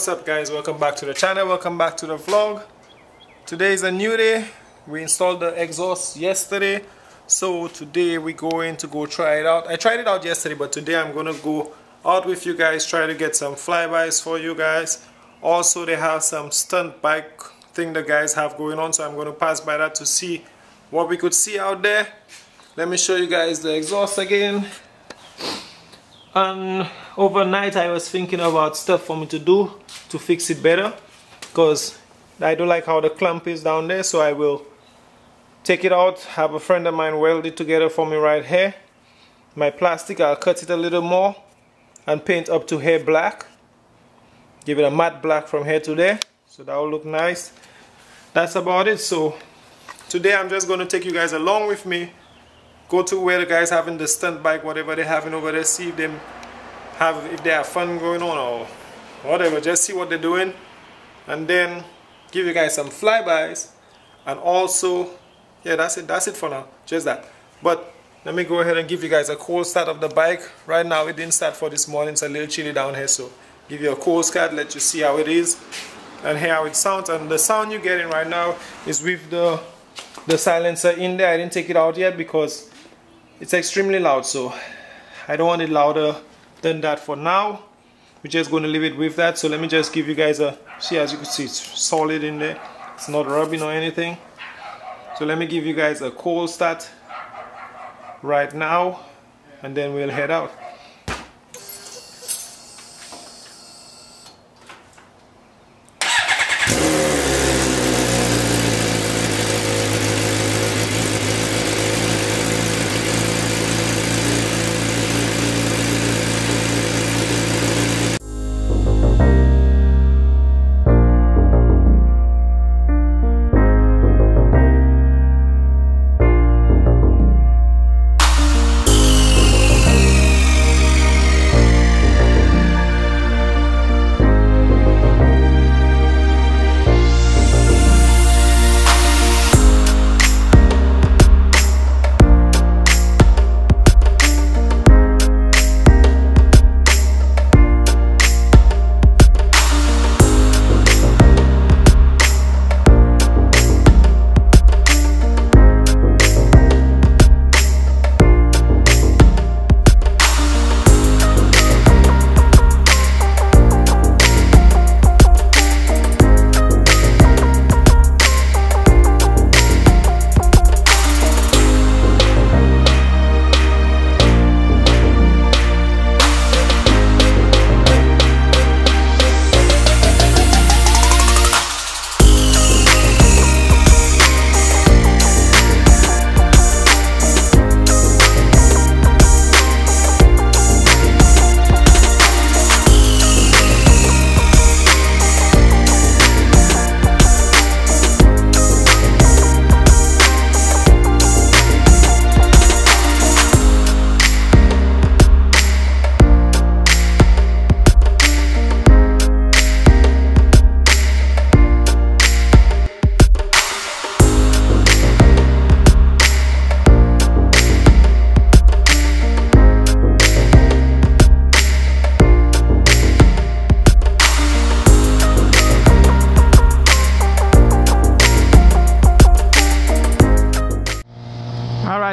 what's up guys? Welcome back to the channel. Welcome back to the vlog. Today is a new day. We installed the exhaust yesterday. So today we're going to go try it out. I tried it out yesterday but today I'm gonna go out with you guys try to get some flybys for you guys. Also they have some stunt bike thing the guys have going on so I'm gonna pass by that to see what we could see out there. Let me show you guys the exhaust again and overnight I was thinking about stuff for me to do to fix it better because I don't like how the clamp is down there so I will take it out have a friend of mine weld it together for me right here. My plastic I'll cut it a little more and paint up to here black. Give it a matte black from here to there so that will look nice. That's about it. So today I'm just going to take you guys along with me go to where the guys having the stunt bike, whatever they're having over there, see if them have if they have fun going on or whatever. Just see what they're doing, and then give you guys some flybys, and also, yeah, that's it. That's it for now. Just that. But let me go ahead and give you guys a cold start of the bike. Right now, it didn't start for this morning. It's a little chilly down here, so give you a cold start, let you see how it is, and hear how it sounds. And the sound you're getting right now is with the the silencer in there. I didn't take it out yet because it's extremely loud so I don't want it louder than that for now. We're just going to leave it with that. So let me just give you guys a see as you can see it's solid in there. It's not rubbing or anything. So let me give you guys a cold start right now and then we'll head out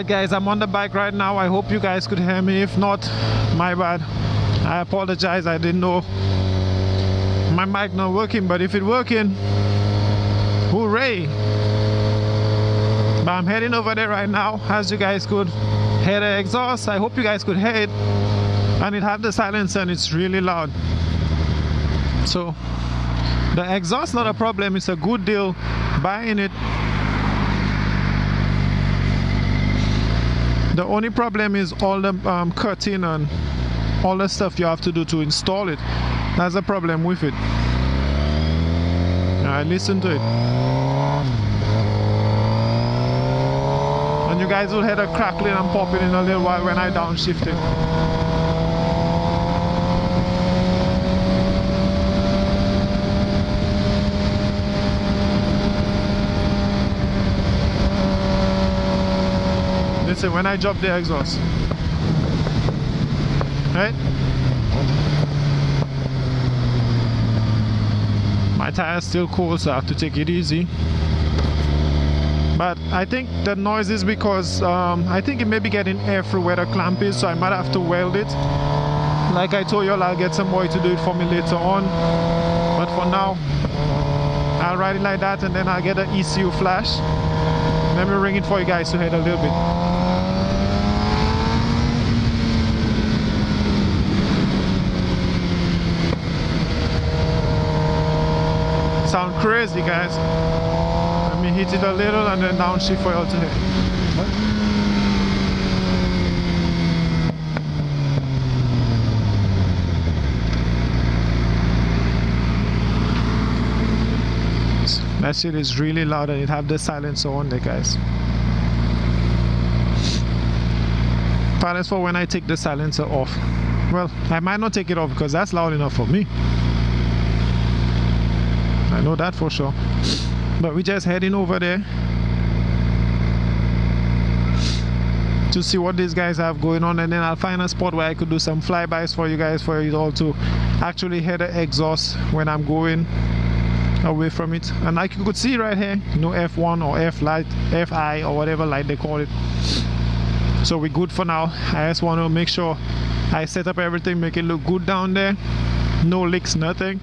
guys, I'm on the bike right now. I hope you guys could hear me. If not, my bad. I apologize, I didn't know my mic not working, but if it working, hooray! But I'm heading over there right now, as you guys could hear the exhaust. I hope you guys could hear it. And it had the silencer and it's really loud. So the exhaust not a problem, it's a good deal buying it the only problem is all the um, cutting and all the stuff you have to do to install it. That's the problem with it. I listen to it. And you guys will hear the crackling and popping in a little while when I downshift it listen when I drop the exhaust right? My tire is still cold so I have to take it easy. But I think the noise is because um, I think it may be getting air through where the clamp is so I might have to weld it. Like I told y'all I'll get some boy to do it for me later on. But for now I'll ride it like that and then I'll get an ECU flash. Let me ring it for you guys to head a little bit sound crazy guys. Let me hit it a little and then downshift for y'all to hit that shit is really loud and it have the silencer on there guys. Pardon for when I take the silencer off well I might not take it off because that's loud enough for me I know that for sure. But we just heading over there to see what these guys have going on. And then I'll find a spot where I could do some flybys for you guys for you all to actually hear the exhaust when I'm going away from it. And like you could see right here no F1 or F light FI or whatever light they call it. So we're good for now. I just want to make sure I set up everything make it look good down there. No leaks nothing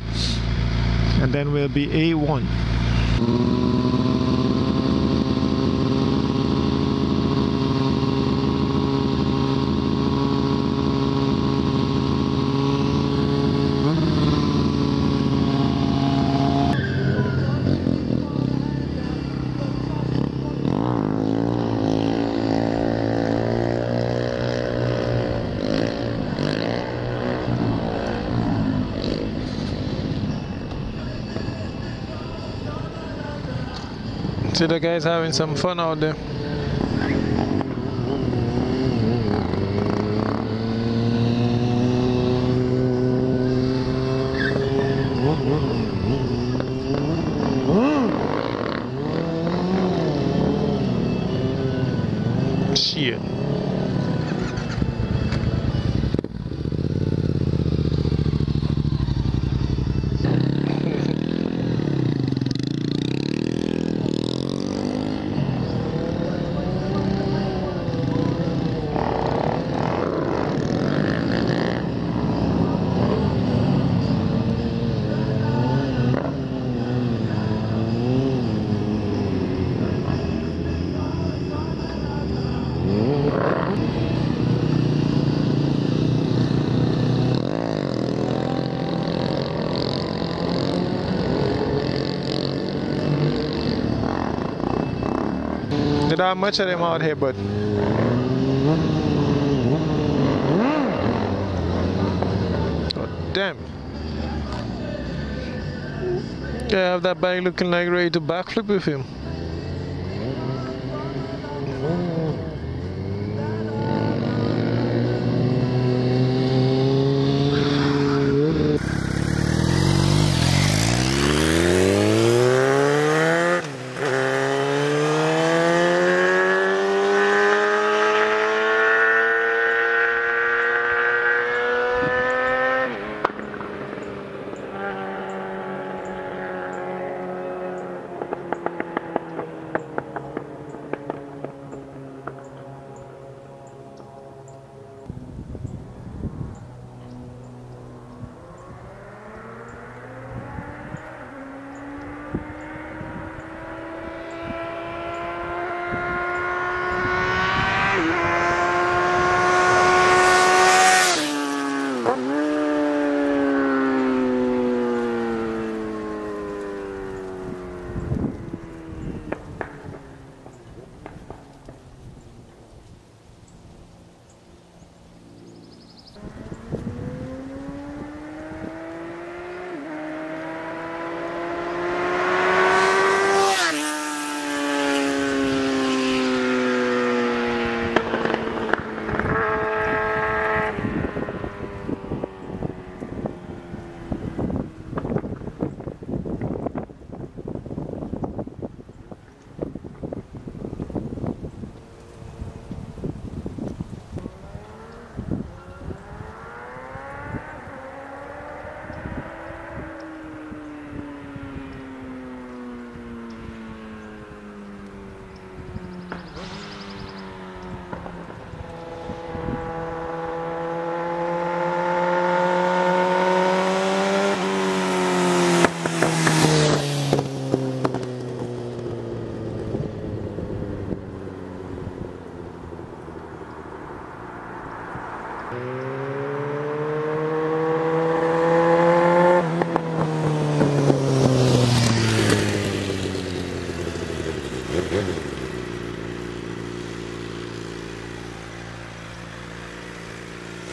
and then we'll be A1 See the guys having some fun out there. Shit. There much of them out here, but damn. Yeah, have that bike looking like ready to backflip with him.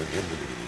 in the beginning.